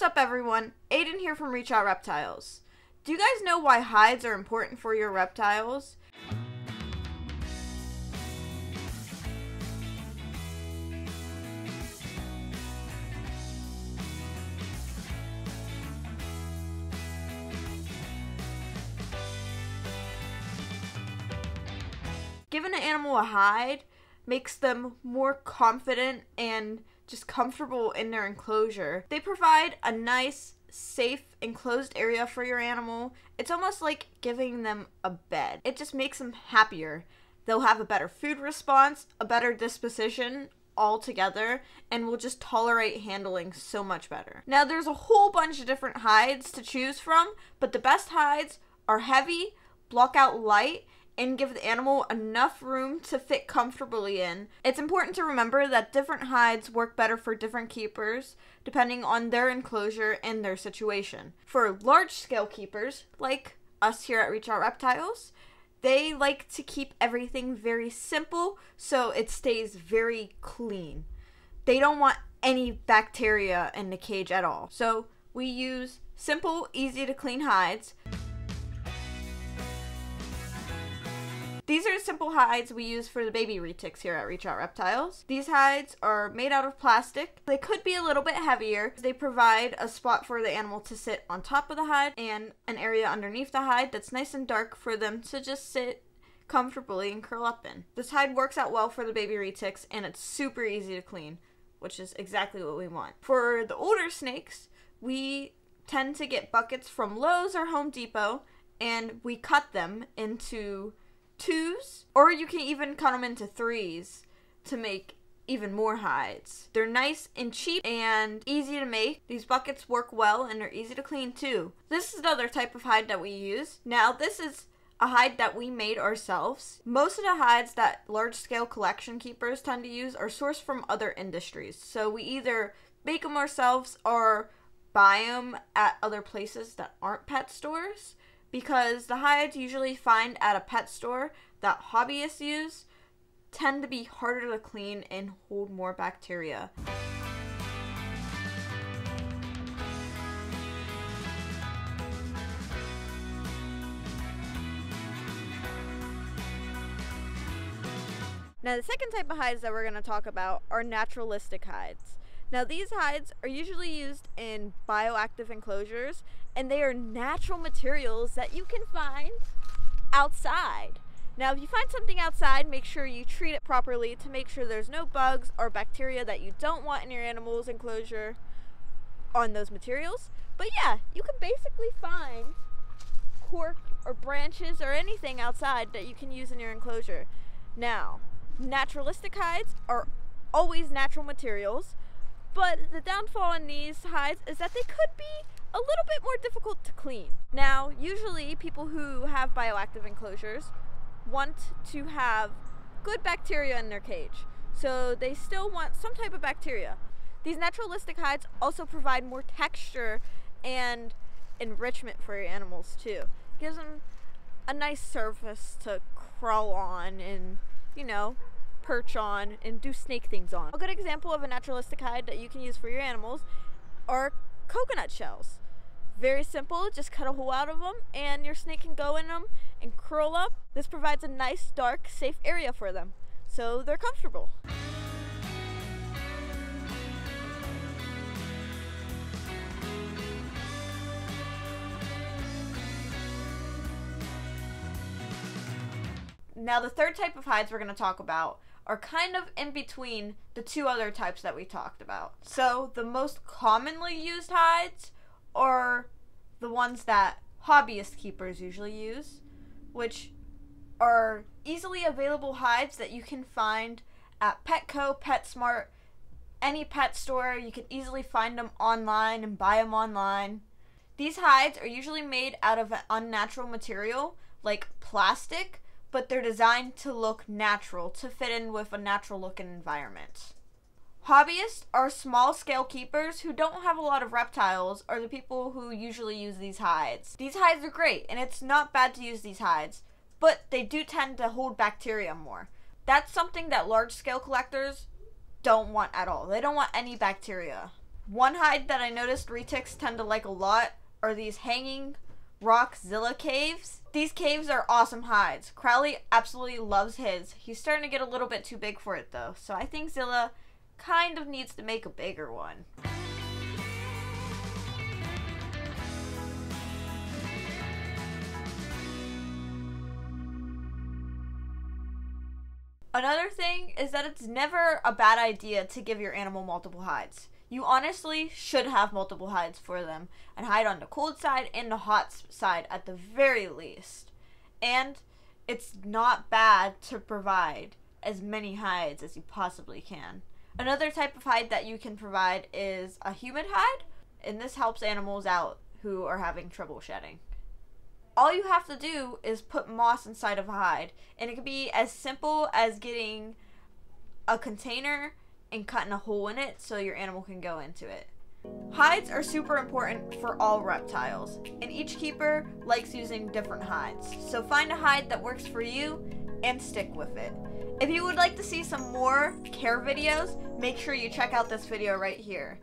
What's up, everyone? Aiden here from Reach Out Reptiles. Do you guys know why hides are important for your reptiles? Giving an animal a hide makes them more confident and just comfortable in their enclosure. They provide a nice, safe, enclosed area for your animal. It's almost like giving them a bed. It just makes them happier. They'll have a better food response, a better disposition altogether, and will just tolerate handling so much better. Now, there's a whole bunch of different hides to choose from, but the best hides are heavy, block out light, and give the animal enough room to fit comfortably in. It's important to remember that different hides work better for different keepers depending on their enclosure and their situation. For large scale keepers, like us here at Reach Out Reptiles, they like to keep everything very simple so it stays very clean. They don't want any bacteria in the cage at all. So we use simple, easy to clean hides. These are simple hides we use for the baby retics here at Reach Out Reptiles. These hides are made out of plastic. They could be a little bit heavier. They provide a spot for the animal to sit on top of the hide and an area underneath the hide that's nice and dark for them to just sit comfortably and curl up in. This hide works out well for the baby retics and it's super easy to clean, which is exactly what we want. For the older snakes, we tend to get buckets from Lowe's or Home Depot and we cut them into twos, or you can even cut them into threes to make even more hides. They're nice and cheap and easy to make. These buckets work well and they're easy to clean too. This is another type of hide that we use. Now, this is a hide that we made ourselves. Most of the hides that large scale collection keepers tend to use are sourced from other industries. So we either make them ourselves or buy them at other places that aren't pet stores because the hides usually find at a pet store that hobbyists use tend to be harder to clean and hold more bacteria. Now, the second type of hides that we're going to talk about are naturalistic hides. Now, these hides are usually used in bioactive enclosures, and they are natural materials that you can find outside. Now, if you find something outside, make sure you treat it properly to make sure there's no bugs or bacteria that you don't want in your animal's enclosure on those materials. But yeah, you can basically find cork or branches or anything outside that you can use in your enclosure. Now, naturalistic hides are always natural materials, but the downfall on these hides is that they could be a little bit more difficult to clean. Now, usually people who have bioactive enclosures want to have good bacteria in their cage. So they still want some type of bacteria. These naturalistic hides also provide more texture and enrichment for your animals too. Gives them a nice surface to crawl on and, you know, perch on and do snake things on. A good example of a naturalistic hide that you can use for your animals are coconut shells. Very simple, just cut a hole out of them and your snake can go in them and curl up. This provides a nice, dark, safe area for them, so they're comfortable. Now, the third type of hides we're going to talk about are kind of in between the two other types that we talked about. So, the most commonly used hides are the ones that hobbyist keepers usually use, which are easily available hides that you can find at Petco, PetSmart, any pet store. You can easily find them online and buy them online. These hides are usually made out of an unnatural material like plastic, but they're designed to look natural, to fit in with a natural looking environment. Hobbyists are small scale keepers who don't have a lot of reptiles, are the people who usually use these hides. These hides are great, and it's not bad to use these hides, but they do tend to hold bacteria more. That's something that large scale collectors don't want at all. They don't want any bacteria. One hide that I noticed retics tend to like a lot are these hanging rock Zilla caves. These caves are awesome hides. Crowley absolutely loves his. He's starting to get a little bit too big for it though, so I think Zilla kind of needs to make a bigger one. Another thing is that it's never a bad idea to give your animal multiple hides. You honestly should have multiple hides for them and hide on the cold side and the hot side at the very least. And it's not bad to provide as many hides as you possibly can. Another type of hide that you can provide is a humid hide, and this helps animals out who are having trouble shedding. All you have to do is put moss inside of a hide, and it can be as simple as getting a container and cutting a hole in it so your animal can go into it. Hides are super important for all reptiles, and each keeper likes using different hides. So find a hide that works for you and stick with it. If you would like to see some more care videos, make sure you check out this video right here.